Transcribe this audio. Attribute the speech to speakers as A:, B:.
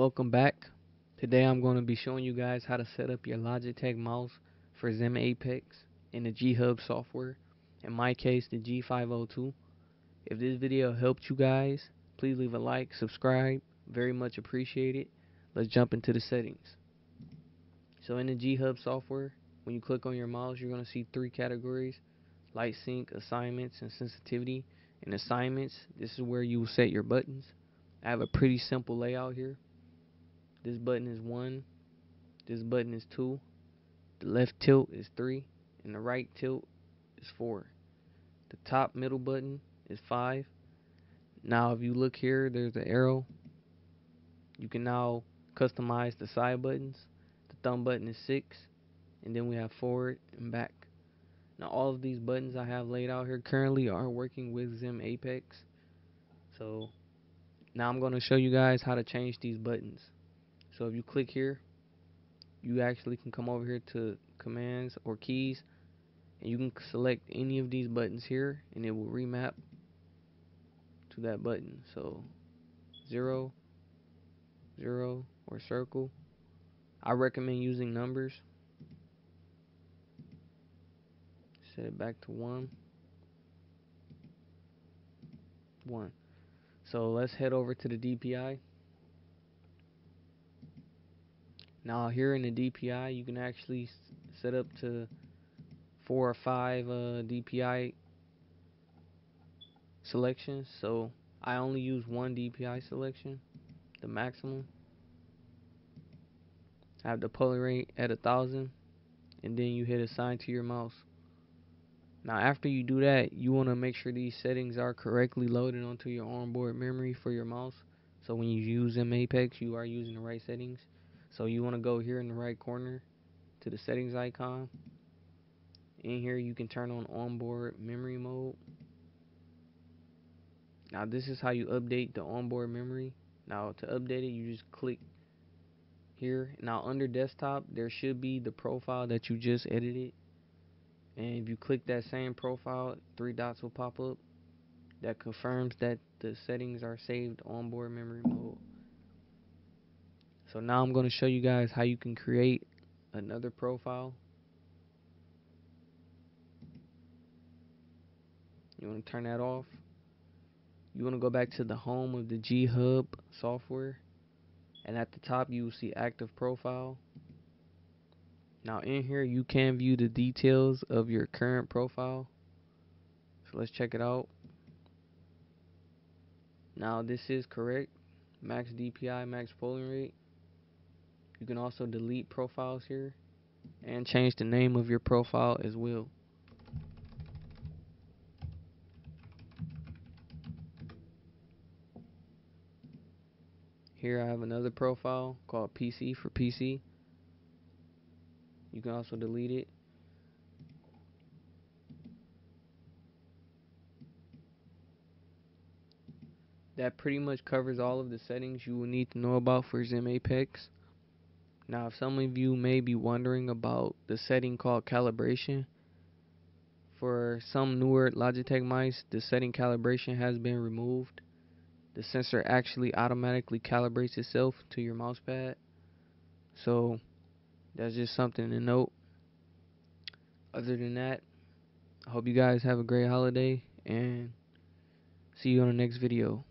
A: welcome back. Today I'm going to be showing you guys how to set up your Logitech mouse for XIM Apex in the G-Hub software. In my case, the G502. If this video helped you guys, please leave a like, subscribe, very much appreciated. Let's jump into the settings. So in the G-Hub software, when you click on your mouse, you're going to see three categories. Light sync, assignments, and sensitivity. In assignments, this is where you will set your buttons. I have a pretty simple layout here. This button is 1, this button is 2, the left tilt is 3, and the right tilt is 4. The top middle button is 5. Now if you look here, there's the arrow. You can now customize the side buttons. The thumb button is 6, and then we have forward and back. Now all of these buttons I have laid out here currently are working with XIM Apex. So now I'm going to show you guys how to change these buttons. So if you click here, you actually can come over here to commands or keys and you can select any of these buttons here and it will remap to that button. So zero, zero, or circle. I recommend using numbers. Set it back to one. One. So let's head over to the DPI. Now here in the DPI you can actually set up to four or five uh, DPI selections. So I only use one DPI selection, the maximum. I have the polling rate at a thousand and then you hit assign to your mouse. Now after you do that, you want to make sure these settings are correctly loaded onto your onboard memory for your mouse. So when you use XIM Apex, you are using the right settings. So you want to go here in the right corner to the settings icon. In here you can turn on onboard memory mode. Now this is how you update the onboard memory. Now to update it, you just click here. Now under desktop, there should be the profile that you just edited and if you click that same profile three dots will pop up that confirms that the settings are saved onboard memory mode so now I'm going to show you guys how you can create another profile you want to turn that off you want to go back to the home of the G Hub software and at the top you will see active profile now in here you can view the details of your current profile. So let's check it out. Now this is correct. Max DPI, max polling rate. You can also delete profiles here and change the name of your profile as well. Here I have another profile called PC for PC. You can also delete it. That pretty much covers all of the settings you will need to know about for XIM Apex. Now, if some of you may be wondering about the setting called calibration, for some newer Logitech mice, the setting calibration has been removed. The sensor actually automatically calibrates itself to your mousepad. So, that's just something to note. Other than that, I hope you guys have a great holiday and see you on the next video.